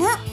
な